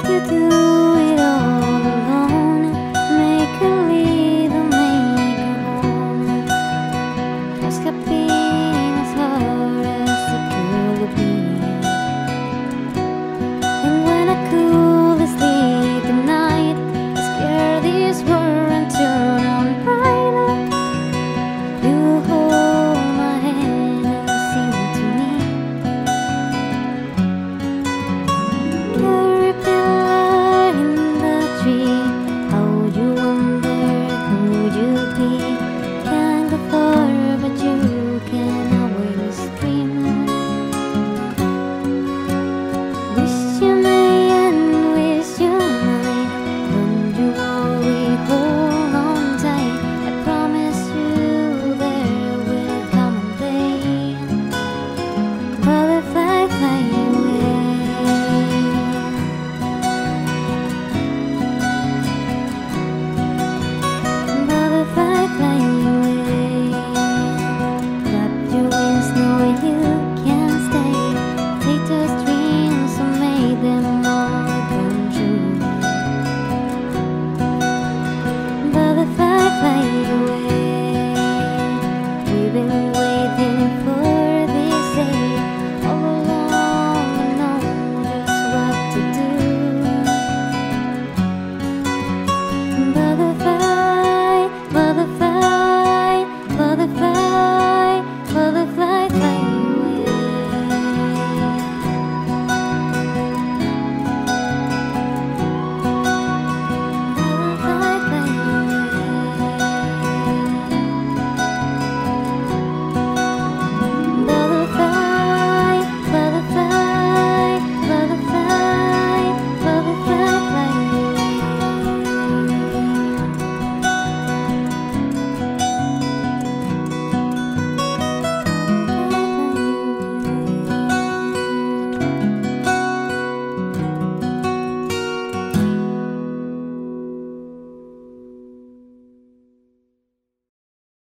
that you. do